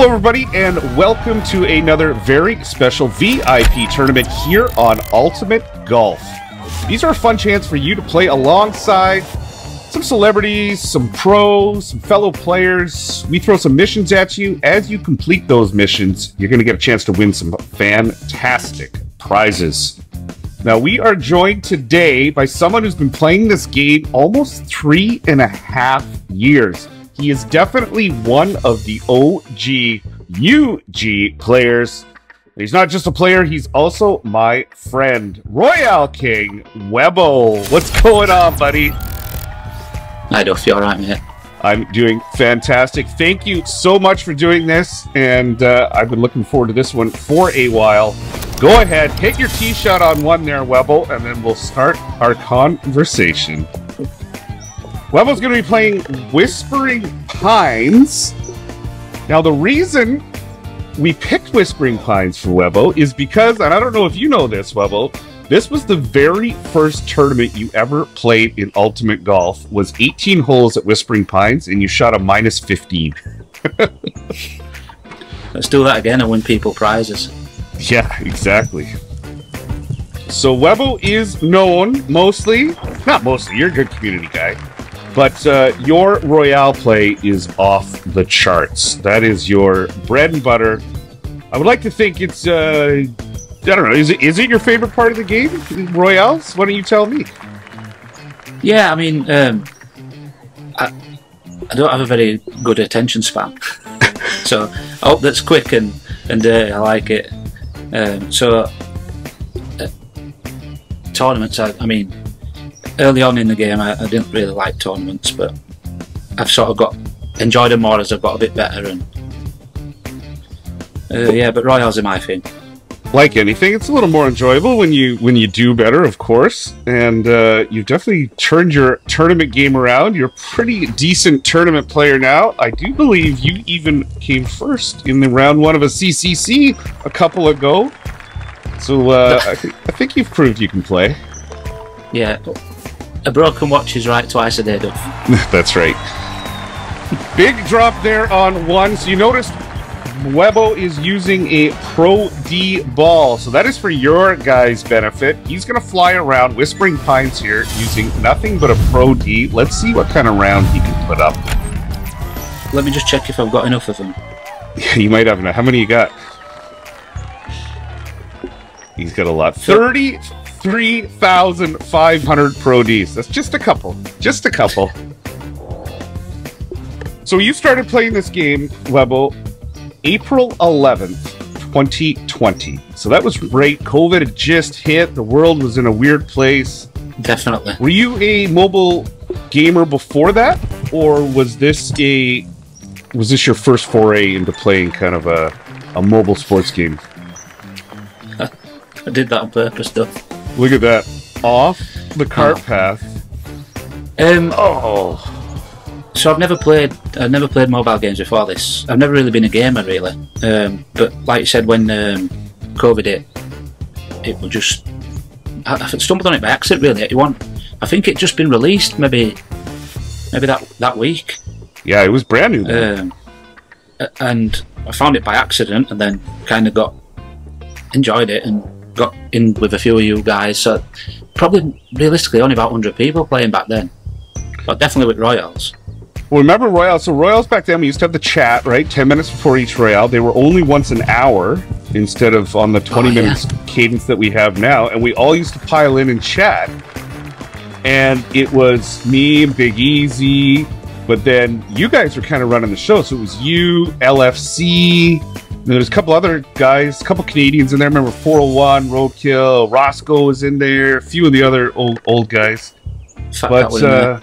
Hello, everybody, and welcome to another very special VIP tournament here on Ultimate Golf. These are a fun chance for you to play alongside some celebrities, some pros, some fellow players. We throw some missions at you. As you complete those missions, you're going to get a chance to win some fantastic prizes. Now, we are joined today by someone who's been playing this game almost three and a half years. He is definitely one of the OG UG players. He's not just a player, he's also my friend, Royale King Webbo. What's going on, buddy? I don't feel right, mate? I'm doing fantastic. Thank you so much for doing this, and uh, I've been looking forward to this one for a while. Go ahead, hit your tee shot on one there, Webbo, and then we'll start our conversation. Webbo's going to be playing Whispering Pines. Now, the reason we picked Whispering Pines for Webbo is because, and I don't know if you know this, Webbo, this was the very first tournament you ever played in Ultimate Golf. Was 18 holes at Whispering Pines, and you shot a minus 15. Let's do that again and win people prizes. Yeah, exactly. So Webbo is known mostly, not mostly, you're a good community guy, but uh, your Royale play is off the charts. That is your bread and butter. I would like to think it's, uh, I don't know, is it, is it your favorite part of the game, Royales? Why don't you tell me? Yeah, I mean, um, I, I don't have a very good attention span, so I hope that's quick and and uh, I like it. Um, so uh, tournaments, I, I mean, early on in the game, I, I didn't really like tournaments, but I've sort of got enjoyed them more as I've got a bit better. And uh, yeah, but Royals are my thing. Like anything, it's a little more enjoyable when you when you do better, of course. And uh, you've definitely turned your tournament game around. You're a pretty decent tournament player now. I do believe you even came first in the round one of a CCC a couple ago. So uh, I, th- I think you've proved you can play. Yeah, a broken watch is right twice a day, Duff. That's right. Big drop there on one. So you noticed Webbo is using a Pro D ball. So that is for your guys' benefit. He's going to fly around Whispering Pines here using nothing but a Pro D. Let's see what kind of round he can put up. Let me just check if I've got enough of them. you might have enough. How many you got? He's got a lot. 33,500 Pro Ds. That's just a couple. Just a couple. So you started playing this game, Webbo, April 11th, 2020. So that was great. COVID had just hit. The world was in a weird place. Definitely. Were you a mobile gamer before that, or was this a was this your first foray into playing kind of a a mobile sports game? I did that on purpose, Duff. Look at that off the cart Oh. path. Um, Oh, So I've never played. I've never played mobile games before this. I've never really been a gamer, really. Um, but like you said, when um, COVID hit, it was just. I, I stumbled on it by accident. Really, it want. I think it just been released. Maybe, maybe that that week. yeah, it was brand new. Then. Um, and I found it by accident, and then kind of got enjoyed it and got in with a few of you guys. So probably realistically only about hundred people playing back then, but definitely with Royals. Well, remember Royals? So Royals back then, we used to have the chat, right? 10 minutes before each Royale. They were only once an hour instead of on the 20 Oh, yeah. minutes cadence that we have now. And we all used to pile in and chat. And it was me, and Big Easy, but then you guys were kind of running the show. So it was you, LFC, and there a couple other guys, a couple Canadians in there. Remember 401, Roadkill, Roscoe was in there, a few of the other old old guys. Fat Cat But uh,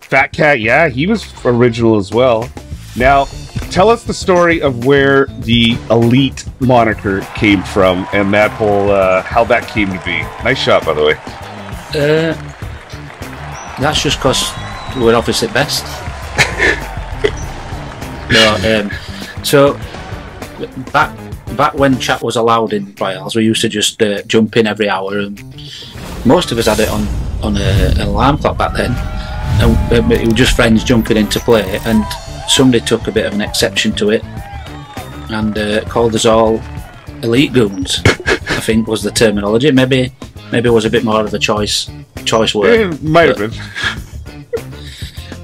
Fat Cat, yeah, he was original as well. Now, tell us the story of where the elite moniker came from and that whole uh, how that came to be. Nice shot, by the way. Uh, that's just because we're obviously best. no, um, so back back when chat was allowed in trials, we used to just uh, jump in every hour, and most of us had it on on a, an alarm clock back then, and um, it was just friends jumping in to play, and somebody took a bit of an exception to it, and uh, called us all elite goons. I think was the terminology. Maybe maybe it was a bit more of a choice choice word. It might have been.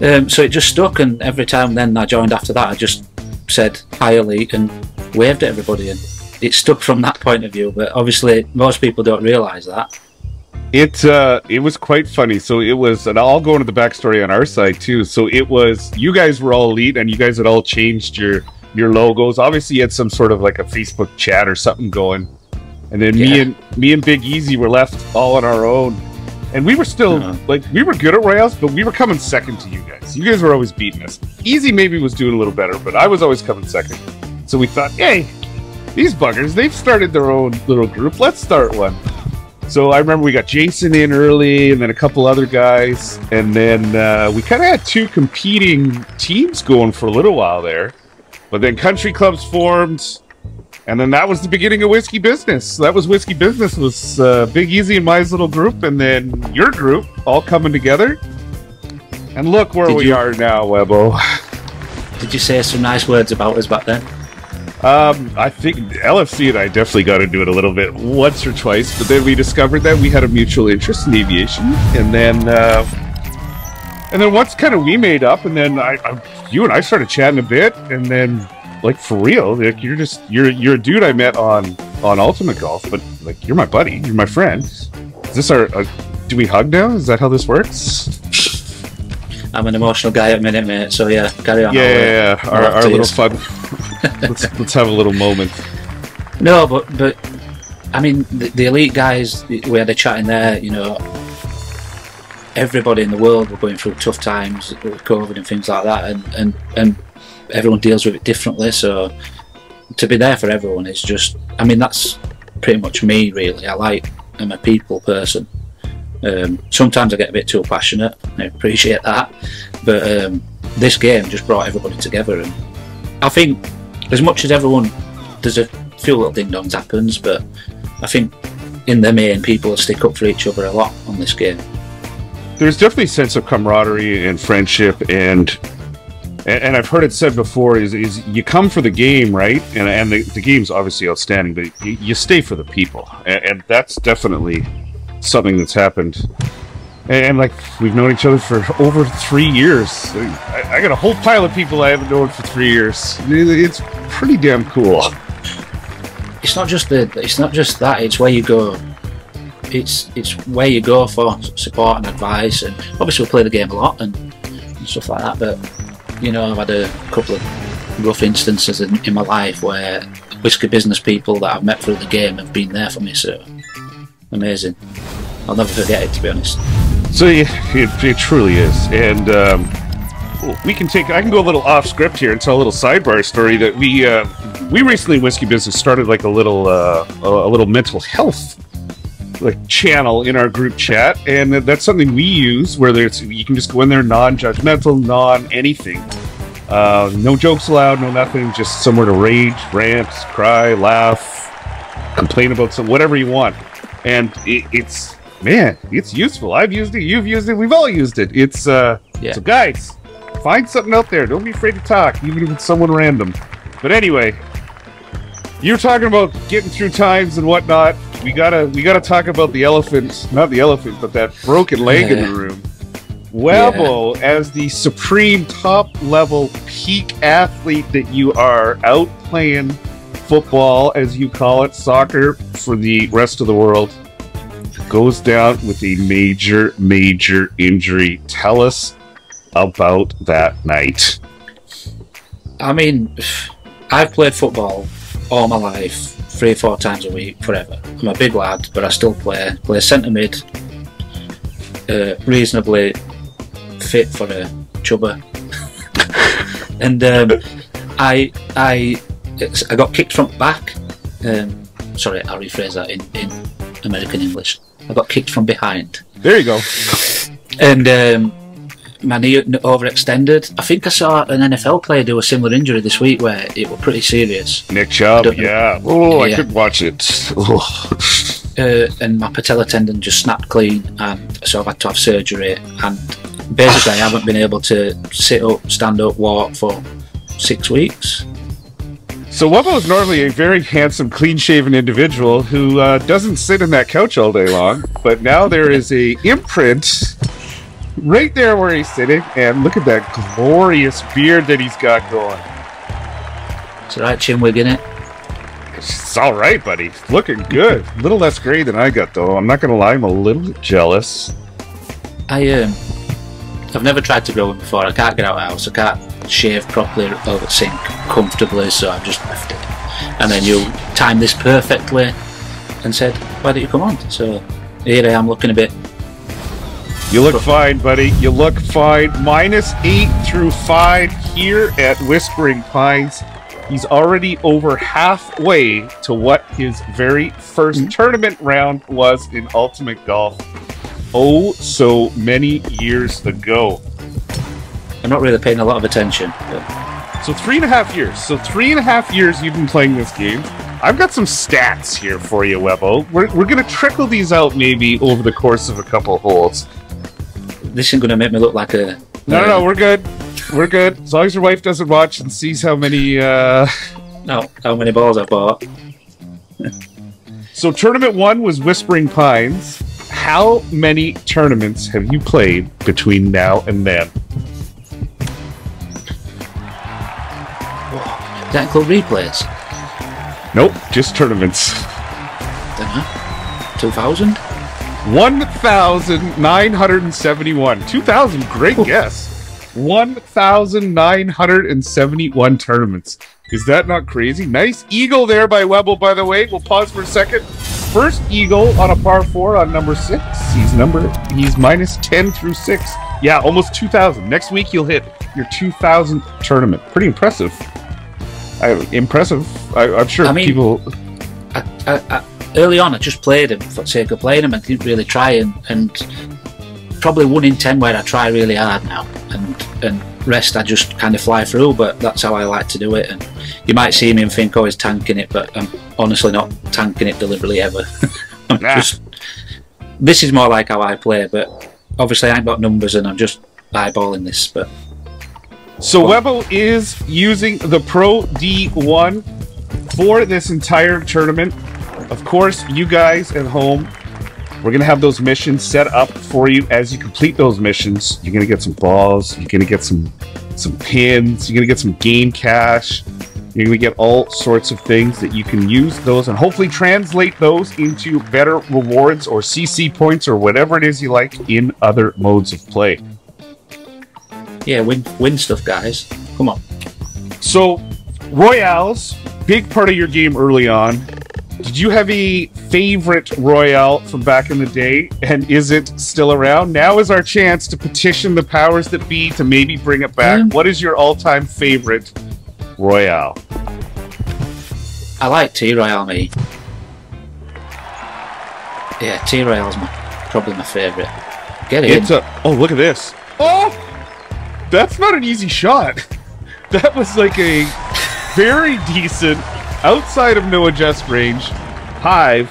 Um, so it just stuck, and every time then I joined after that, I just said hi elite and waved at everybody, and it stuck from that point of view. But obviously, most people don't realise that. It uh, it was quite funny. So it was, and I'll go into the backstory on our side too. So it was you guys were all elite, and you guys had all changed your your logos. Obviously, you had some sort of like a Facebook chat or something going, and then me and me and Big Easy were left all on our own. And we were still Uh-huh. like we were good at Royals, but we were coming second to you guys. You guys were always beating us. Easy maybe was doing a little better, but I was always coming second. So we thought, hey, these buggers, they've started their own little group. Let's start one. So I remember we got Jason in early, and then a couple other guys, and then uh, we kind of had two competing teams going for a little while there. But then country clubs formed, and then that was the beginning of whiskey business. That was whiskey business was uh, Big Easy and my little group, and then your group all coming together. And look where Did we you- are now, Webbo. Did you say some nice words about us back then? Um, I think LFC and I definitely got into it a little bit once or twice, but then we discovered that we had a mutual interest in aviation, and then uh, and then once kind of we made up, and then I, I, you and I started chatting a bit, and then like for real, like you're just you're you're a dude I met on on Ultimate Golf, but like you're my buddy, you're my friend. Is this our? Uh, do we hug now? Is that how this works? I'm an emotional guy at minute, mate. So yeah, carry on. Yeah, yeah, yeah. Our, our little fun. Let's let's have a little moment. No, but but I mean the, the elite guys. We had a chat in there. You know, everybody in the world were going through tough times with COVID and things like that, and and and everyone deals with it differently. So to be there for everyone is just. I mean, that's pretty much me, really. I like. I'm a people person. Um, sometimes I get a bit too passionate. I appreciate that, but um, this game just brought everybody together, and I think as much as everyone, there's a few little ding dongs happens, but I think in the main people stick up for each other a lot on this game. there's definitely a sense of camaraderie and friendship and and, I've heard it said before is, is you come for the game, right? And, and the, the game's obviously outstanding, but you, you stay for the people. And, and that's definitely something that's happened. And, and, like we've known each other for over three years. I, I got a whole pile of people I haven't known for three years. It's pretty damn cool. It's not just the. It's not just that. It's where you go. It's it's where you go for support and advice, and obviously we play the game a lot and, and stuff like that. But you know, I've had a couple of rough instances in, in my life where whiskey business people that I've met through the game have been there for me. So amazing. I'll never forget it, to be honest. So yeah, it, it truly is, and um, we can take. I can go a little off script here and tell a little sidebar story that we uh, we recently whiskey business started like a little uh, a, a little mental health like channel in our group chat, and that's something we use where there's you can just go in there non-judgmental, non anything. Uh, no jokes allowed, no nothing, just somewhere to rage, rant, cry, laugh, complain about some whatever you want. And it, it's man, it's useful. I've used it, you've used it, we've all used it. It's uh Yeah. so guys, find something out there. Don't be afraid to talk, even if it's someone random. But anyway, you're talking about getting through times and whatnot. We gotta we gotta talk about the elephant, not the elephant, but that broken leg in the room. Webbo, as the supreme top level peak athlete that you are, out playing football, as you call it, soccer for the rest of the world, goes down with a major, major injury. Tell us about that night. I mean, I've played football all my life, three four times a week, forever. I'm a big lad, but I still play. Play centre mid, uh, reasonably fit for a chubber. and um, I, I, I got kicked from back. Um, sorry, I'll rephrase that in, in American English. I got kicked from behind There you go. and um, my knee overextended. I think I saw an NFL player do a similar injury this week where it was pretty serious. Nick Chubb, know. yeah. Oh, I could watch it. Oh. Uh, and my patella tendon just snapped clean, and so I've had to have surgery. And basically, I haven't been able to sit up, stand up, walk for six weeks. So Webbo is normally a very handsome, clean-shaven individual who uh, doesn't sit in that couch all day long. But now there is a imprint right there where he's sitting, and look at that glorious beard that he's got going. It's alright, Chinwig, in it. It's all right, buddy. Looking good. A little less gray than I got, though. I'm not gonna lie. I'm a little jealous. I um, I've never tried to grow one before. I can't get out of the house. I can't shave properly over the sink comfortably, so I've just left it. And then you timed this perfectly and said, "Why don't you come on?" So here I am, looking a bit. You look fine, buddy. You look fine. Minus eight through five here at Whispering Pines. He's already over halfway to what his very 1st mm-hmm. tournament round was in Ultimate Golf. Oh, so many years ago. I'm not really paying a lot of attention. But So three and a half years. So three and a half years you've been playing this game. I've got some stats here for you, Webbo. We're, we're going to trickle these out maybe over the course of a couple holes. this isn't going to make me look like a. No, no, no, we're good. We're good. As long as your wife doesn't watch and sees how many. uh No, how many balls I bought. So tournament one was Whispering Pines. How many tournaments have you played between now and then? Include replays? Nope, just tournaments. don't know. 2000? 1,971. 2,000, great guess. 1,971 tournaments. Is that not crazy? Nice eagle there by Webbo, by the way. We'll pause for a second. First eagle on a par four on number six. He's number, he's minus 10 through six. Yeah, almost 2,000. Next week you'll hit your 2,000 tournament. Pretty impressive. I, impressive. I, I'm sure I mean- people. I, I, I, early on, I just played him for the sake of playing him and didn't really try and, and probably one in ten where I try really hard now and and rest I just kind of fly through. But that's how I like to do it. And you might see me and think, "Oh, he's tanking it," but I'm honestly not tanking it deliberately ever. Nah. just this is more like how I play, but obviously I ain't got numbers and I'm just eyeballing this. But So Webbo is using the Pro D1 for this entire tournament. Of course, you guys at home, we're gonna have those missions set up for you. As you complete those missions, you're gonna get some balls. You're gonna get some some pins. You're gonna get some game cash. You're gonna get all sorts of things that you can use those and hopefully translate those into better rewards or CC points or whatever it is you like in other modes of play. Yeah, win win stuff, guys. Come on. So, Royales, big part of your game early on. Did you have a favorite Royale from back in the day? And is it still around? Now is our chance to petition the powers that be to maybe bring it back. Um, what is your all time favorite Royale? I like T Royale, me. Yeah, T Royale's my probably my favourite. Get it. It's a. Oh, look at this. Oh! That's not an easy shot. That was like a very decent, outside of no adjust range, Hive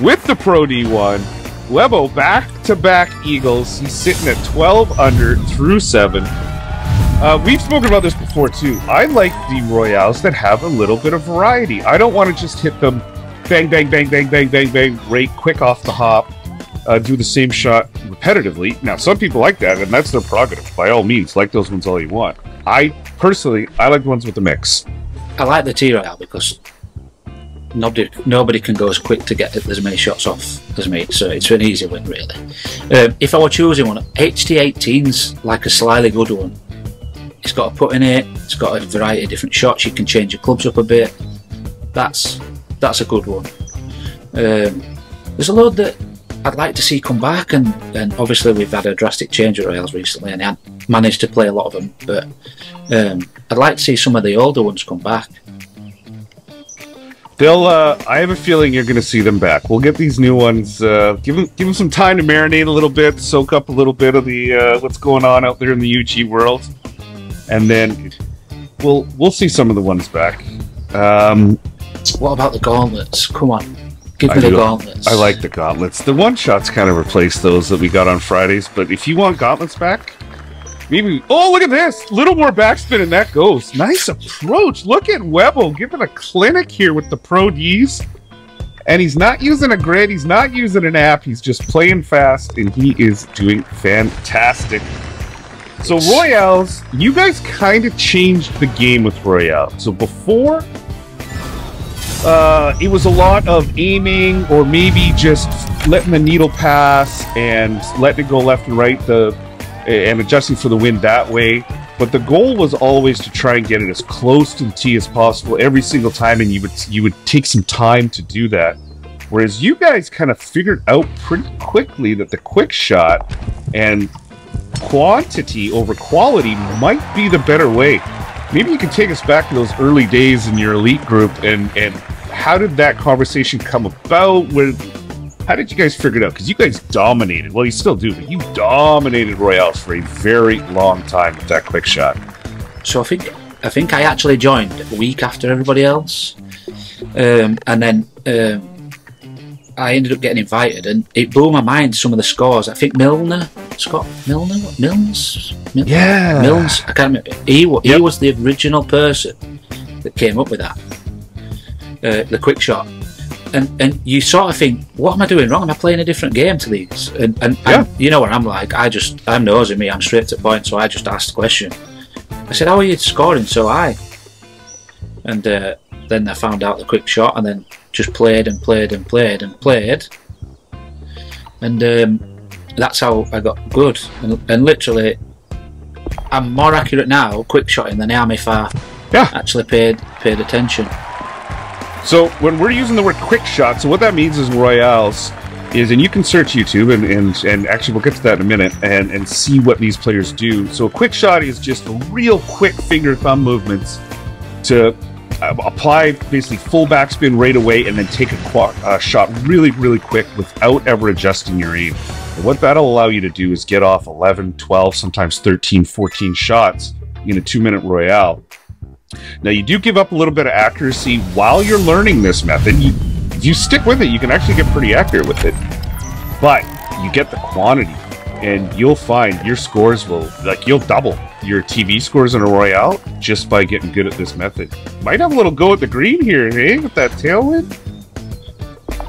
with the Pro D1. Webbo back to back Eagles. He's sitting at 12 under through 7. Uh, we've spoken about this before too. I like the Royales that have a little bit of variety. I don't want to just hit them bang, bang, bang, bang, bang, bang, bang, right quick off the hop uh, do the same shot repetitively. Now, some people like that, and that's their prerogative. By all means, like those ones all you want. I personally, I like the ones with the mix. I like the T Royale because nobody nobody can go as quick to get as many shots off as me, so it's an easy win really. Um, if I were choosing one, HT18's like a slightly good one. It's got a put in it. It's got a variety of different shots. You can change your clubs up a bit. That's that's a good one. Um, there's a load that I'd like to see come back, and, and obviously we've had a drastic change at Rails recently, and I managed to play a lot of them. But um, I'd like to see some of the older ones come back. They'll. Uh, I have a feeling you're going to see them back. We'll get these new ones. Uh, give them, give them some time to marinate a little bit, soak up a little bit of the uh, what's going on out there in the UG world, and then we'll we'll see some of the ones back. Um, What about the gauntlets? Come on, give I me the do- gauntlets. I like the gauntlets. The one shots kind of replace those that we got on Fridays, but if you want gauntlets back, Maybe. Oh, look at this! Little more backspin and that goes. Nice approach. Look at Webbo giving a clinic here with the Pro Ds. And he's not using a grid, he's not using an app, he's just playing fast, and he is doing fantastic. So, Royales, you guys kind of changed the game with Royale. So, before, uh, it was a lot of aiming or maybe just letting the needle pass and letting it go left and right the and adjusting for the wind that way. But the goal was always to try and get it as close to the tee as possible every single time, and you would you would take some time to do that. Whereas you guys kind of figured out pretty quickly that the quick shot and quantity over quality might be the better way. Maybe you can take us back to those early days in your elite group and and how did that conversation come about? Where how did you guys figure it out? Because you guys dominated. Well, you still do, but you dominated Royales for a very long time with that quick shot. So I think I think I actually joined a week after everybody else, um, and then um, I ended up getting invited, and it blew my mind some of the scores. I think Milner, Scott Milner, what, Milnes, Yeah. Milnes. I can't remember. He he Yep. was the original person that came up with that, uh, the quick shot. And, and you sort of think, what am I doing wrong? Am I playing a different game to these? And, and, Yeah. you know what I'm like? I just, I'm nosing me, I'm straight to point, so I just asked the question. I said, How are you scoring so high? And uh, then I found out the quick shot and then just played and played and played and played. And um, that's how I got good. And, and literally, I'm more accurate now, quick shotting, than I am if I Yeah. actually paid paid attention. So when we're using the word quick shot, so what that means is Royales is, and you can search YouTube and, and, and actually we'll get to that in a minute and, and see what these players do. So a quick shot is just real quick finger thumb movements to uh, apply basically full backspin right away and then take a uh, shot really, really quick without ever adjusting your aim. And what that'll allow you to do is get off 11, 12, sometimes 13, 14 shots in a two minute Royale. Now you do give up a little bit of accuracy while you're learning this method. You if you stick with it, you can actually get pretty accurate with it. But you get the quantity, and you'll find your scores will like you'll double your TB scores in a Royale just by getting good at this method. Might have a little go at the green here, hey, with that tailwind.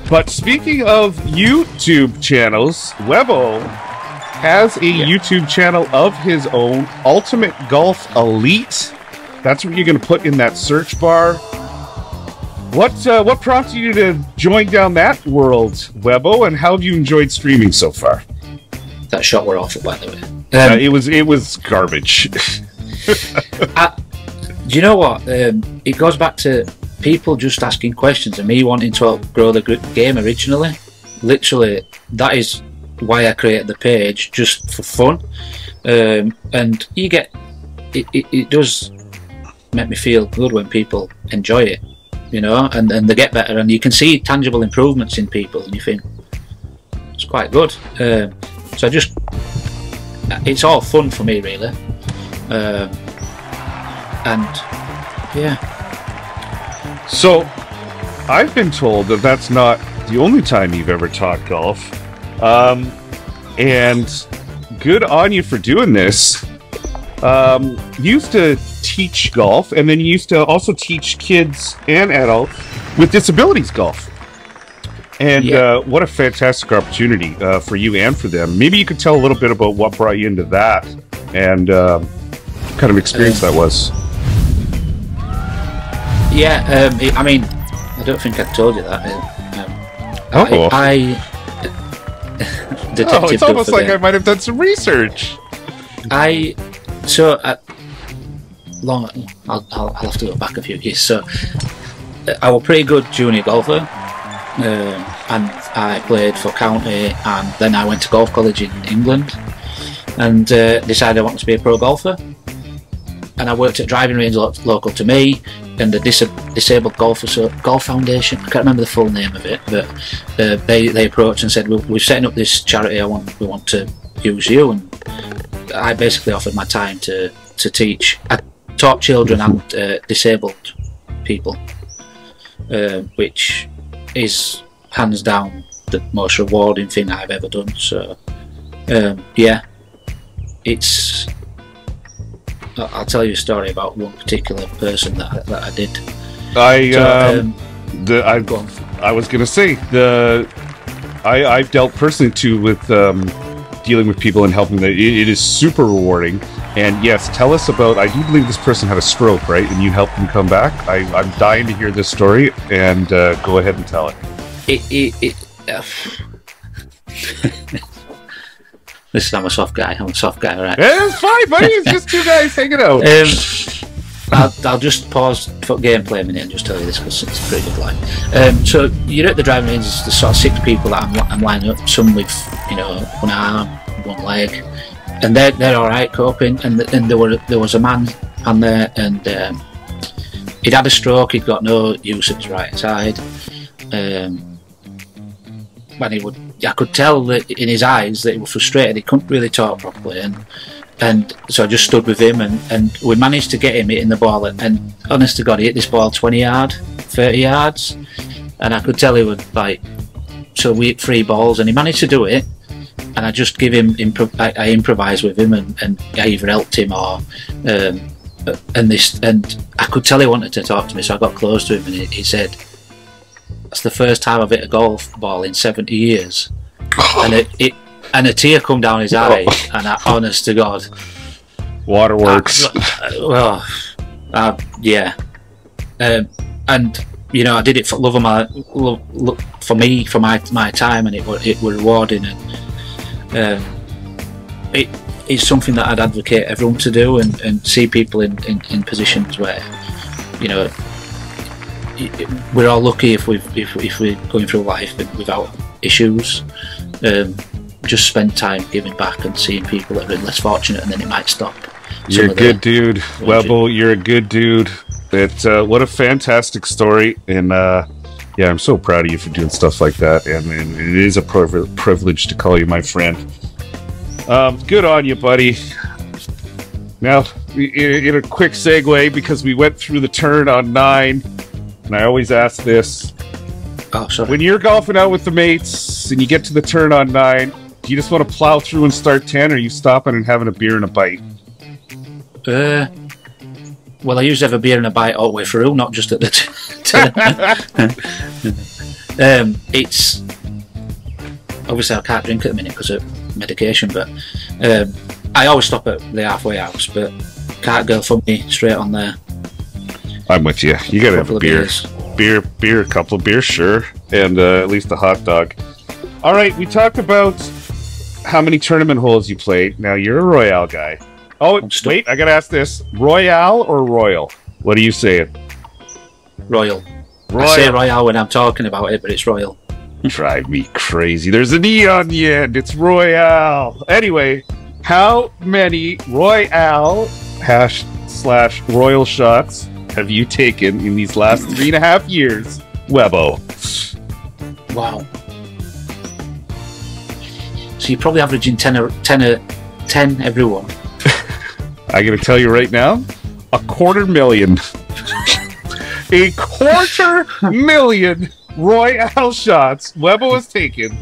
But speaking of YouTube channels, Webbo has a YouTube channel of his own, Ultimate Golf Elite. That's what you're going to put in that search bar. What uh, what prompted you to join down that world, Webbo, and how have you enjoyed streaming so far? That shot were awful, by the way. Uh, Um, it was it was garbage. do you know what? Um, it goes back to people just asking questions and me wanting to help grow the game originally. Literally, that is why I created the page just for fun. Um, and you get it, it, it does make me feel good when people enjoy it, you know, and, and they get better, and you can see tangible improvements in people, and you think it's quite good. Um, so I just it's all fun for me, really. Um, and yeah, so, I've been told that that's not the only time you've ever taught golf, um, and good on you for doing this. Um, used to teach golf, and then you used to also teach kids and adults with disabilities golf. And Yeah. uh, what a fantastic opportunity uh, for you and for them. Maybe you could tell a little bit about what brought you into that and what kind of experience that was. yeah. Um, I mean, I don't think I told you that. Um, Oh. I, I. Oh, it's almost like. I might have done some research. I so uh, long. I'll, I'll, I'll have to go back a few years. So uh, I was a pretty good junior golfer, um, and I played for county, and then I went to golf college in England, and uh, decided I wanted to be a pro golfer. And I worked at driving range lo- local to me, and the Dis- Disabled Golf so Golf Foundation. I can't remember the full name of it, but uh, they they approached and said, "We're, we're setting up this charity. I want we want to use you." And I basically offered my time to to teach. I taught children and uh, disabled people, uh, which is hands down the most rewarding thing I've ever done. So, um, yeah, it's I'll tell you a story about one particular person that I, that I did. I So, um, the I. I was gonna say the I I've dealt personally too with um, dealing with people and helping them. It, it is super rewarding. And yes, tell us about. I do believe this person had a stroke, right? And you helped them come back. I, I'm dying to hear this story. And uh, go ahead and tell it. It, it, it, uh, Listen, I'm a soft guy. I'm a soft guy, right? It's fine, buddy. It's just two guys hanging out. Um, I'll, I'll just pause for gameplay a minute and just tell you this because it's a pretty good line. Um, so you're at the driving range. There's sort of six people that I'm, I'm lining up. Some with you know one arm, one leg, and they're they're all right coping. And th- and there were there was a man on there and um, he'd had a stroke. He'd got no use of his right side. Um, he would, I could tell that in his eyes that he was frustrated. He couldn't really talk properly, and and so I just stood with him, and, and we managed to get him hitting the ball. And, and honest to God, he hit this ball 20 yard, 30 yards, and I could tell he would like. So we hit three balls, and he managed to do it. And I just give him, impro- I, I improvise with him, and, and I either helped him or, um, and this, and I could tell he wanted to talk to me, so I got close to him, and he, he said, "That's the first time I've hit a golf ball in 70 years." and it, it and a tear come down his eye, and I, honest to God, Waterworks. uh, well, uh, yeah, um, and you know, I did it for love of my love, love, for me for my my time, and it was it was rewarding, and um, it it's something that I'd advocate everyone to do, and, and see people in, in, in positions where you know we're all lucky if we if, if we're going through life without issues. Um, just spend time giving back and seeing people that are less fortunate, and then it might stop. You're a good dude, Webbo. You're a good dude. It uh, what a fantastic story, and uh, yeah, I'm so proud of you for doing stuff like that. And, and it is a priv- privilege to call you my friend. Um, good on you, buddy. Now, in a quick segue, because we went through the turn on nine, and I always ask this: Oh, sorry. when you're golfing out with the mates and you get to the turn on nine, do you just want to plow through and start ten, or are you stopping and having a beer and a bite? Uh, well, I usually have a beer and a bite all the way through, not just at the t- um, it's obviously I can't drink at the minute because of medication, but um, I always stop at the halfway house. But cart girl for me straight on there. I'm with you. You gotta have a beer, beers. beer, beer, a couple of beers, sure, and uh, at least a hot dog. All right, we talked about how many tournament holes you played. Now you're a Royale guy. Oh, wait, I gotta ask this: Royale or Royal? What do you say it? Royal. I say Royal when I'm talking about it, but it's Royal. Drive me crazy. There's an E on the end. It's Royale. Anyway, how many Royale hash slash Royal shots have you taken in these last three and a half years, Webbo? Wow. So you're probably averaging 10, or, 10, or, 10 every one. I gotta tell you right now, a quarter million. a quarter million Royale shots Webbo has taken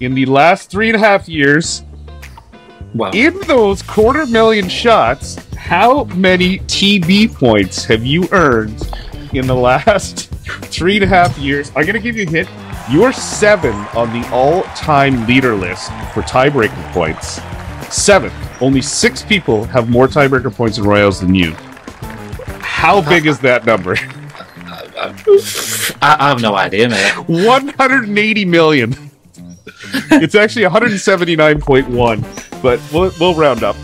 in the last three and a half years. Wow. In those quarter million shots, how many TB points have you earned in the last three and a half years? I'm gonna give you a hint. You're seven on the all-time leader list for tiebreaker points. Seven. Only six people have more tiebreaker points in Royals than you. How big is that number? I, I have no idea, man. 180 million. it's actually 179.1, but we'll, we'll round up.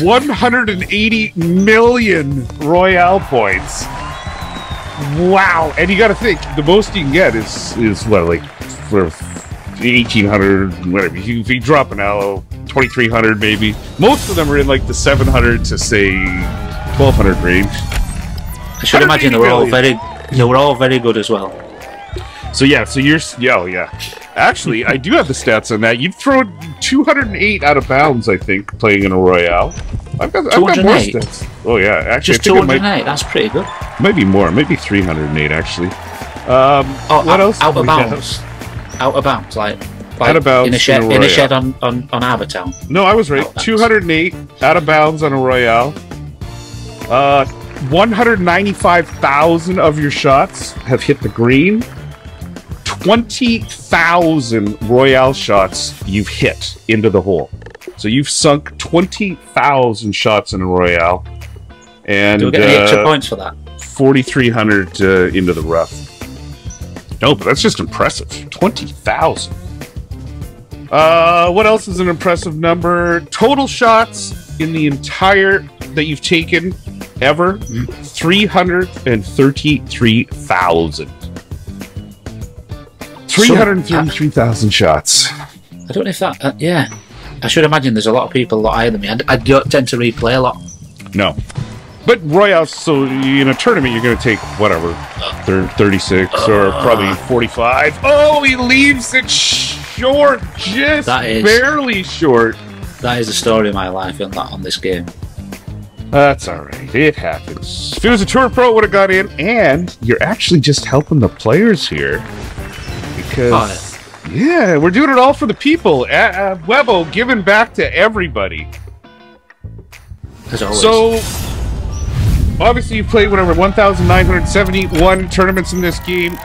180 million Royale points. Wow! And you got to think the most you can get is is what like for 1800 whatever. If you, if you drop an aloe, 2300 maybe. Most of them are in like the 700 to say 1200 range. I should imagine they were all 180 very, they were all very good as well. So yeah, so you're yeah, oh, yeah. Actually, I do have the stats on that. You'd throw 208 out of bounds, I think, playing in a royale. I've got, I've got more 208? stats. Oh yeah, actually, Just I think it 208, that's pretty good. might, might more, maybe 308 actually. Um, Oh, what out, else? Out of have? bounds. Out of bounds, like, like of bounds in a shed, in a in a shed on on on Harbour Town. No, I was right. Out of bounds. 208 out of bounds on a royale. Uh, 195,000 of your shots have hit the green. 20,000 Royale shots you've hit into the hole. So you've sunk 20,000 shots in a Royale. And Do we get any extra uh, points for that? 4,300 uh, into the rough. No, but that's just impressive. 20,000. Uh, what else is an impressive number? Total shots in the entire that you've taken ever 333,000. 333,000 shots. I don't know if that. Uh, yeah, I should imagine there's a lot of people a lot higher than me. I, I don't tend to replay a lot. No. But Royale, so in a tournament, you're going to take whatever, thir- 36 or probably 45. Oh, he leaves it short, just That is- barely short. That is the story of my life on that on this game. That's all right. It happens. If it was a tour pro, it would have got in, and you're actually just helping the players here because. Yeah, we're doing it all for the people. Uh, uh, Webbo giving back to everybody. as always. So, obviously, you played whatever 1,971 tournaments in this game.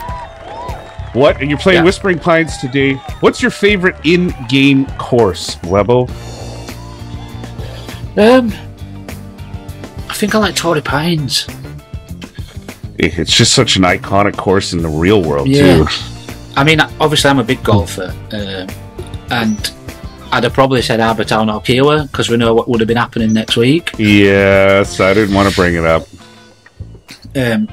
What? And you're playing Yeah. Whispering Pines today. What's your favorite in-game course, Webbo? um, think I like Torrey Pines. It's just such an iconic course in the real world Yeah. too. I mean, obviously, I'm a big golfer, um, and I'd have probably said Harbour Town or Kiawah because we know what would have been happening next week. Yes, I didn't want to bring it up. Um,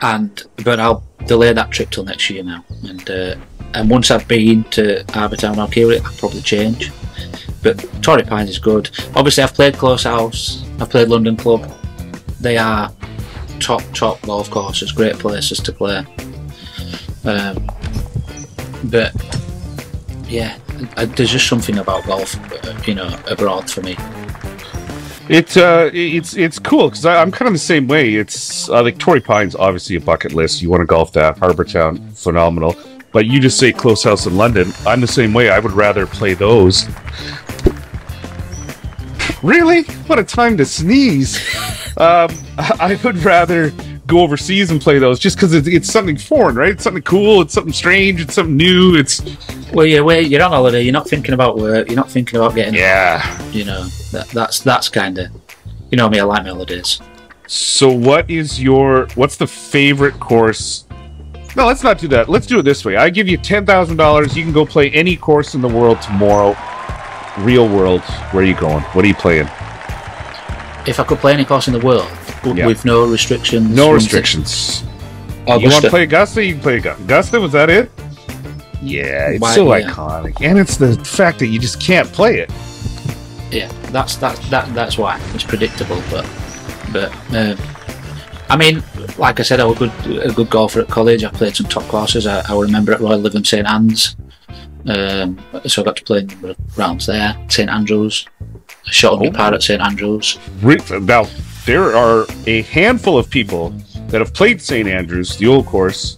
and but I'll delay that trip till next year now. And uh, and once I've been to Harbour Town or Kiawah, I'll probably change. But Torrey Pines is good. Obviously, I've played Close House. I've played London Club. They are top top golf courses, great places to play. Um, but yeah, there's just something about golf, uh, you know, abroad for me. It uh, it's it's cool because I'm kind of the same way. It's uh, like Torrey Pines, obviously a bucket list. You want to golf that Harbour Town, phenomenal. But you just say close house in London. I'm the same way. I would rather play those. Really? What a time to sneeze. um, I would rather go overseas and play those just because it's, it's something foreign, right? It's something cool. It's something strange. It's something new. It's Well, you're away, you're on holiday. You're not thinking about work. You're not thinking about getting yeah. you know that, that's that's kind of you know me i like my holidays So, what is your what's the favorite course? No, let's not do that. Let's do it this way. I give you ten thousand dollars. You can go play any course in the world tomorrow. Real world. Where are you going? What are you playing? if i could play any course in the world w- Yeah. with no restrictions No restrictions. restrictions. You want to play Augusta? You can play Augusta. Augusta, was that it? Yeah, it's Why- so yeah. iconic, and it's the fact that you just can't play it. yeah that's that that that's why it's predictable but but um, i mean like i said i was a good a good golfer at college i played some top courses i, I remember at Royal Lytham St Anne's um, so i got to play a number of rounds there st andrews I shot on Oh. par at st andrews Re- Now, there are a handful of people that have played St. Andrews, the old course,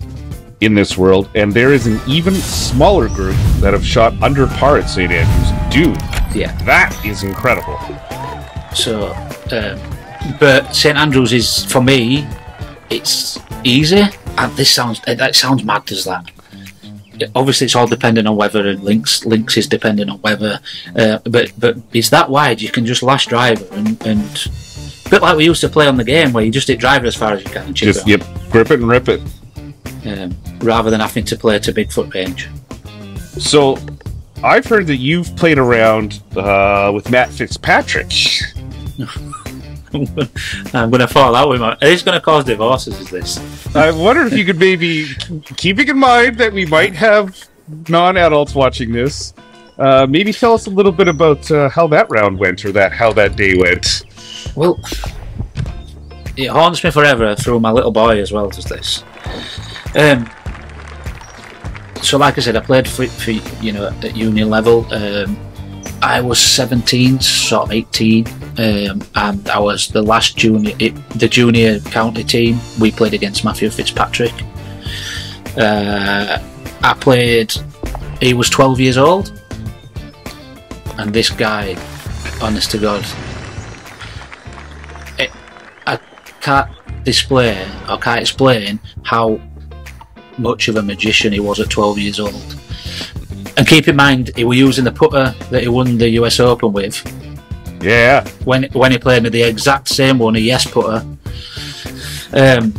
in this world, and there is an even smaller group that have shot under par at St. Andrews. Dude, yeah that is incredible. So, um, but St Andrews is for me, it's easy. And this sounds that sounds mad, does that? Obviously, it's all dependent on weather, and links links is dependent on weather. Uh, but but it's that wide. You can just lash driver and and a bit like we used to play on the game, where you just hit driver as far as you can and chip Just, it yep, grip it and rip it. um, rather than having to play to big foot range. So, I've heard that you've played around uh, with Matt Fitzpatrick. I'm going to fall out with my. It's going to cause divorces. Is this? I wonder if you could maybe, keeping in mind that we might have non-adults watching this, uh, maybe tell us a little bit about uh, how that round went or that how that day went. Well, it haunts me forever through my little boy as well. Does this? Um, so, like I said, I played for, for you know at uni level. Um, I was 17, sort of 18, um, and I was the last junior, it, the junior county team. We played against Matthew Fitzpatrick. Uh, I played. He was 12 years old, and this guy, honest to God, I can't display or can't explain how much of a magician he was at 12 years old. And keep in mind, he was using the putter that he won the US Open with Yeah. when when he played with the exact same one, a yes putter. Um,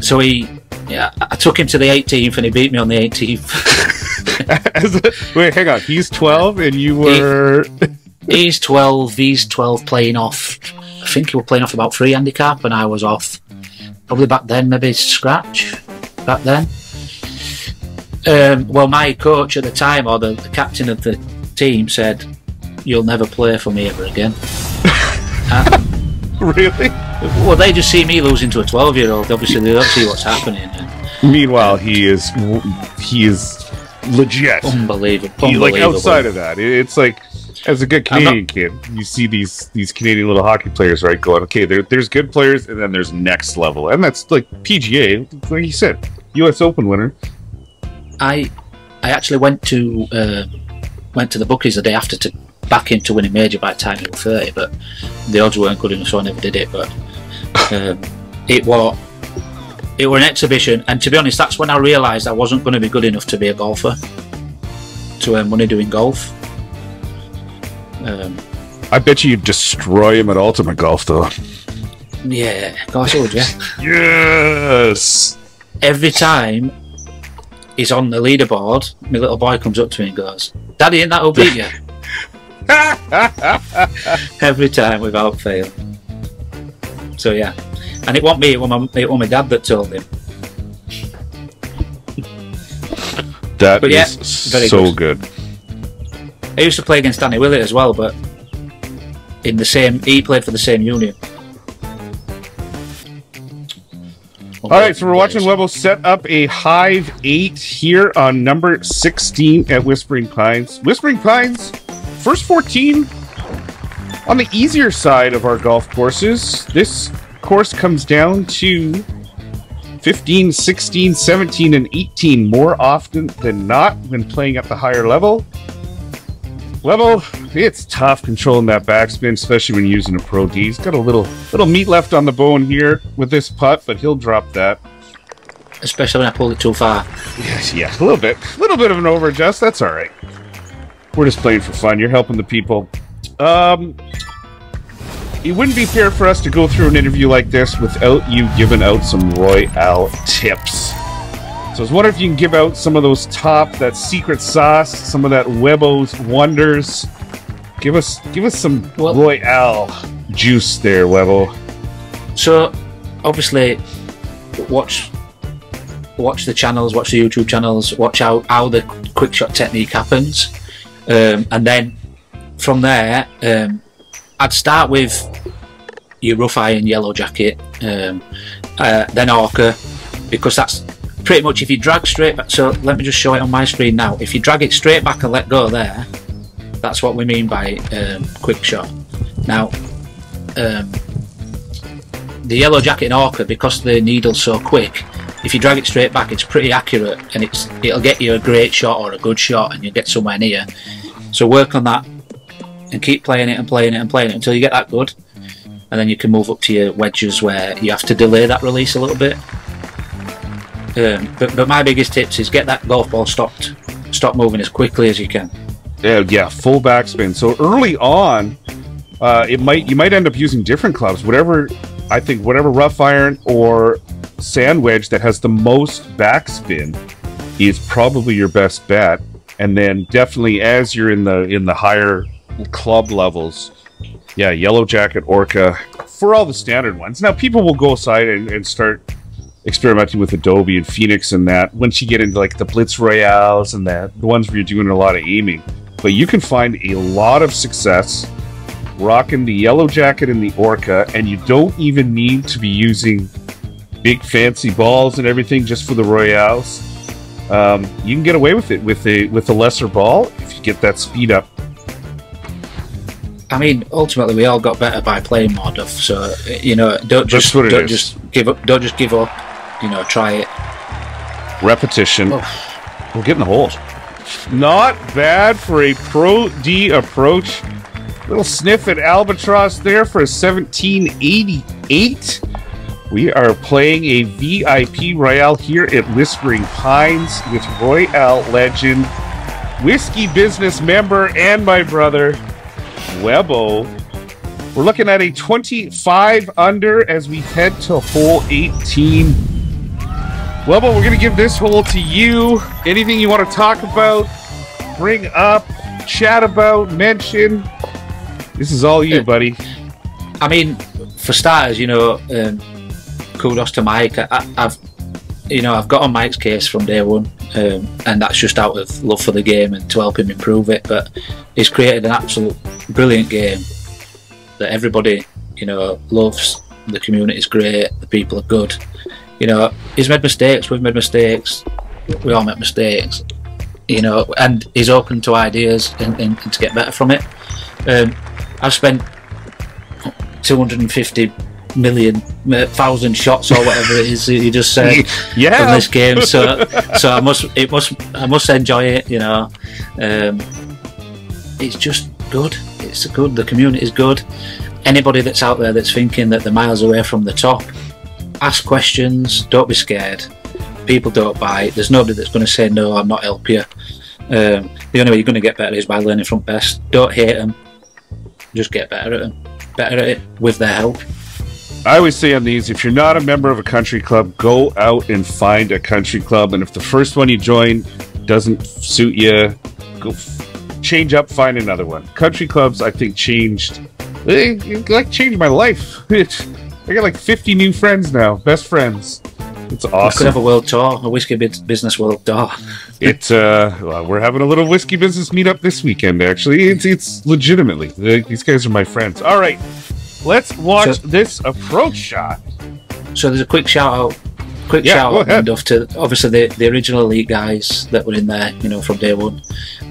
so he, yeah, I took him to the 18th and he beat me on the 18th. Wait, hang on. He's 12 and you were. he's 12, he's 12 playing off. I think he was playing off about three handicap, and I was off probably back then, maybe scratch back then. Um, well, my coach at the time, or the, the captain of the team, said, "You'll never play for me ever again." Uh, really? well, they just see me losing to a twelve-year-old. Obviously, they don't see what's happening. And Meanwhile, he is. He is legit. unbelievable, He, like outside of that, it's like as a good I'm not- Canadian kid, you see these these Canadian little hockey players, right? Going, okay, there, there's good players, and then there's next level, and that's like PGA, like you said, U.S. Open winner. I I actually went to uh, went to the bookies the day after to back him to win a major by the time he was thirty, but the odds weren't good enough, so I never did it. But um, it was it was an exhibition, and to be honest, that's when I realised I wasn't going to be good enough to be a golfer to earn money doing golf. Um, I bet you you'd destroy him at Ultimate Golf, though. yeah, of course would. Yeah, Yes. every time he's on the leaderboard, my little boy comes up to me and goes, "Daddy, ain't that who beat you?" every time without fail. So yeah, and it wasn't me; it was my, it was my dad that told him. That But yeah, is very so good. I used to play against Danny Willett as well, but in the same, he played for the same union. All right, so we're watching Webbo set up a Hive 8 here on number 16 at Whispering Pines. Whispering Pines, first 14 on the easier side of our golf courses. This course comes down to 15, 16, 17, and 18 more often than not when playing at the higher level. Level, it's tough controlling that backspin, especially when using a Pro D. He's got a little little meat left on the bone here with this putt, but he'll drop that. especially when I pull it too far. Yes, yeah, a little bit, a little bit of an overadjust. That's all right. We're just playing for fun. You're helping the people. Um, it wouldn't be fair for us to go through an interview like this without you giving out some Royale tips. So I was wondering if you can give out some of those top, that secret sauce, some of that Webbo's wonders. Give us, give us some Well- Royale juice there, Webbo. So obviously, watch watch the channels, watch the YouTube channels, watch how how the quick shot technique happens, um, and then from there, um, I'd start with your rough iron yellow jacket, um, uh, then orca, because that's pretty much if you drag straight back. So let me just show it on my screen now. If you drag it straight back and let go there, that's what we mean by um, quick shot. Now. Um, the yellow jacket and orca because the needle's so quick if you drag it straight back it's pretty accurate and it's it'll get you a great shot or a good shot and you'll get somewhere near so work on that and keep playing it and playing it and playing it until you get that good and then you can move up to your wedges where you have to delay that release a little bit um, but, but my biggest tips is get that golf ball stopped stop moving as quickly as you can Yeah, yeah, full backspin. So early on, uh, it might you might end up using different clubs. Whatever I think, whatever rough iron or sand wedge that has the most backspin is probably your best bet. And then definitely as you're in the in the higher club levels, yeah, yellow jacket, orca for all the standard ones. Now people will go aside and, and start experimenting with Adobe and Phoenix and that once you get into like the Blitz Royales and that the ones where you're doing a lot of aiming. But you can find a lot of success rocking the yellow jacket and the orca, and you don't even need to be using big fancy balls and everything just for the Royales. Um, you can get away with it with a with a lesser ball if you get that speed up. I mean, ultimately, we all got better by playing more duff. So you know, don't just don't is. just give up. Don't just give up. You know, try it. Repetition. Oh. We're getting in the hole. Not bad for a Pro D approach. Little sniff at Albatross there for a 1788. We are playing a VIP Royale here at Whispering Pines with Royale legend, whiskey business member, and my brother, Webbo. We're looking at a 25 under as we head to hole 18. Webbo, we're going to give this hole to you. Anything you want to talk about, bring up, chat about, mention? This is all you, buddy. I mean, for starters, you know, um, kudos to Mike. I, have you know, I've got on Mike's case from day one, um, and that's just out of love for the game and to help him improve it. But he's created an absolute brilliant game that everybody, you know, loves. The community is great. The people are good. You know, he's made mistakes. We've made mistakes. We all make mistakes. You know, and he's open to ideas and, and, and to get better from it. Um, I've spent 250 million uh, shots or whatever it is you just said yeah. from this game so so I must it must I must enjoy it you know um, it's just good it's good the community is good anybody that's out there that's thinking that they're miles away from the top ask questions don't be scared people don't bite there's nobody that's going to say no I'm not help you um, the only way you're going to get better is by learning from best don't hate them just get better at them better at it with their help I always say on these, if you're not a member of a country club, go out and find a country club. And if the first one you join doesn't suit you, go f- change up, find another one. Country clubs, I think, changed. They, like changed my life. I got like 50 new friends now, best friends. It's awesome. We could have a world tour, a whiskey business world tour. it uh, well, we're having a little whiskey business meetup this weekend. Actually, it's it's legitimately these guys are my friends. All right, Let's watch so, this approach shot. So there's a quick shout out, quick yeah, shout out Duff to obviously the, the original elite guys that were in there, you know, from day one,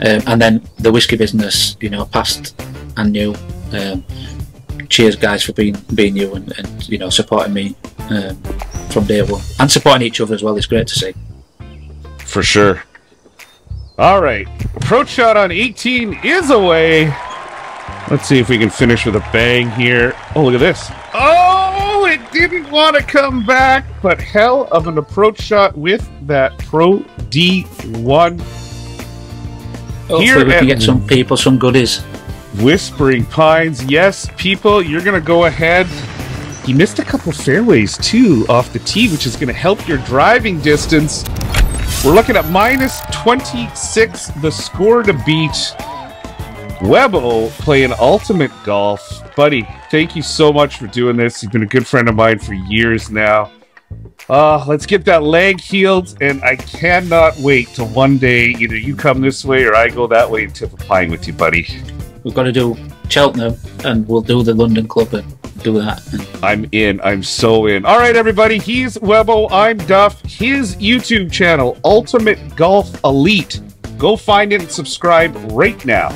um, and then the whiskey business, you know, past and new. Um, cheers, guys, for being being you and, and you know supporting me um, from day one and supporting each other as well. It's great to see. For sure. All right, approach shot on 18 is away. Let's see if we can finish with a bang here. Oh, look at this. Oh, it didn't want to come back, but hell of an approach shot with that Pro D1. Hopefully here we can get some people some goodies. Whispering Pines. Yes, people, you're going to go ahead. He missed a couple fairways, too, off the tee, which is going to help your driving distance. We're looking at minus 26, the score to beat. Webbo playing Ultimate Golf. Buddy, thank you so much for doing this. You've been a good friend of mine for years now. Uh, let's get that leg healed, and I cannot wait till one day either you come this way or I go that way and tip a pine with you, buddy. We've got to do Cheltenham, and we'll do the London Club and do that. I'm in. I'm so in. All right, everybody. He's Webbo. I'm Duff. His YouTube channel, Ultimate Golf Elite. Go find it and subscribe right now.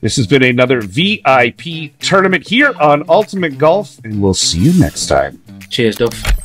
This has been another VIP tournament here on Ultimate Golf, and we'll see you next time. Cheers, Duff.